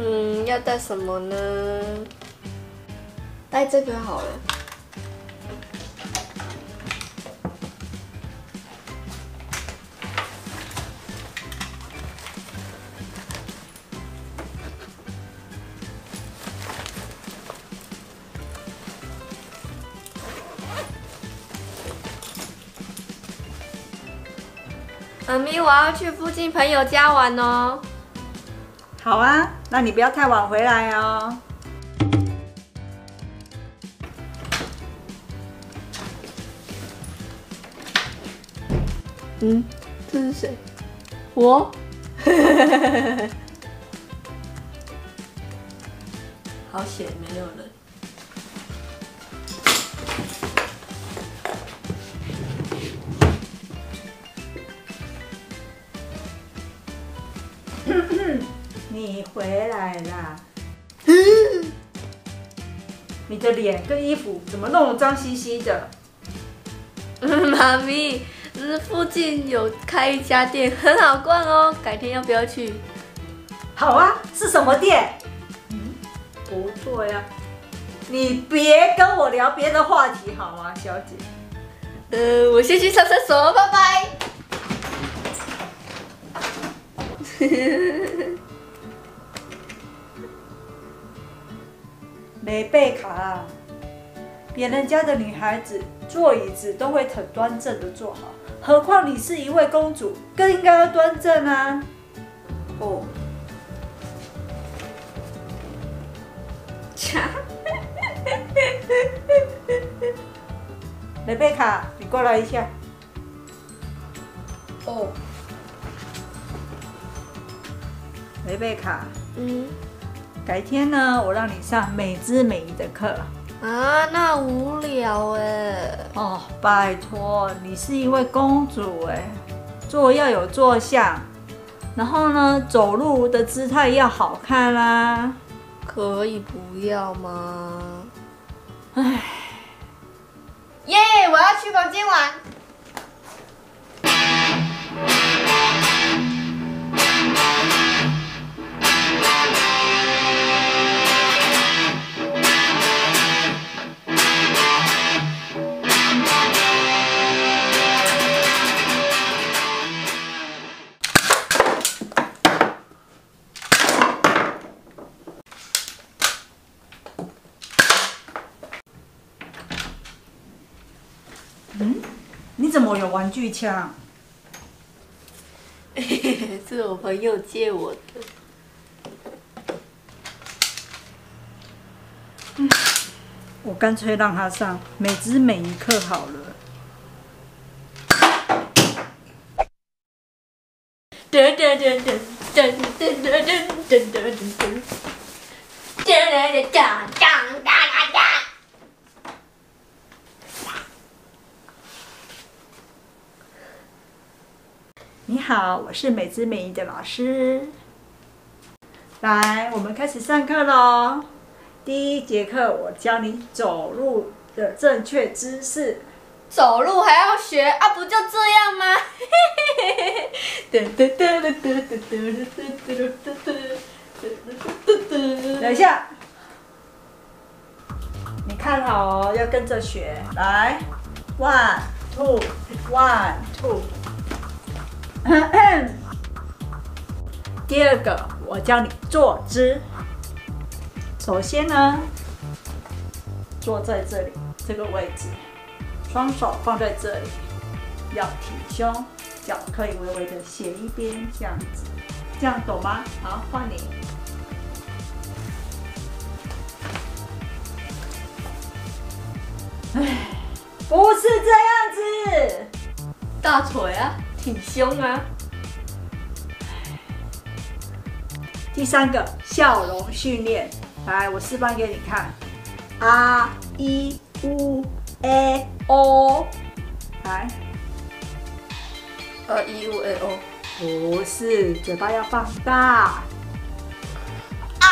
嗯，要带什么呢？带这个好了。妈咪，我要去附近朋友家玩哦。好啊，那你不要太晚回来哦。嗯，这是谁？我。好险，没有人。你回来啦！你的脸跟衣服怎么弄得脏兮兮的？妈咪，这附近有开一家店，很好逛哦，改天要不要去？好啊，是什么店？嗯，不错呀，你别跟我聊别的话题好吗，小姐？呃，我先去上厕所，拜拜。雷贝卡，别人家的女孩子坐椅子都会很端正的坐好，何况你是一位公主，更应该要端正啊！哦，恰，雷贝卡，你过来一下。哦，雷贝卡，嗯，改天呢，我让你上美姿美仪的课。啊，那无聊哎。哦，拜托，你是一位公主哎，坐要有坐相，然后呢，走路的姿态要好看啦。可以不要吗？唉，耶，我要去房间玩。你怎么有玩具枪？是我朋友借我的。我干脆让他上每只每一课好了。噔噔噔噔噔噔噔噔噔噔噔噔。哒哒哒你好，我是美姿美仪的老师。来，我们开始上课喽。第一节课，我教你走路的正确姿势。走路还要学啊？不就这样吗？等一下，你看好哦，要跟着学。来，one two one two。第二个，我教你坐姿。首先呢，坐在这里这个位置，双手放在这里，要挺胸，脚可以微微的斜一边，这样子，这样懂吗？好，换你。哎，不是这样子。大腿啊，挺胸啊。第三个笑容训练，来，我示范给你看。啊一乌 a o，来，呃，e u a o。不是，嘴巴要放大。啊！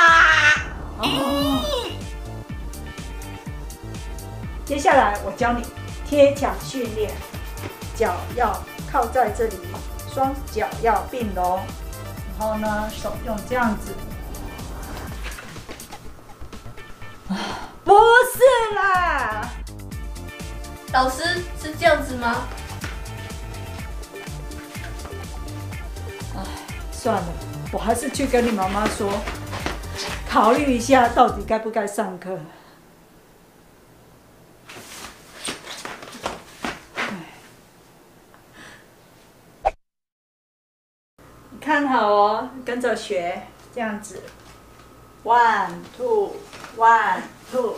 哦。接下来我教你贴墙训练，脚要靠在这里，双脚要并拢，然后呢，手用这样子不是啦，老师是这样子吗？算了，我还是去跟你妈妈说，考虑一下到底该不该上课。你看好哦，跟着学，这样子。One two one two。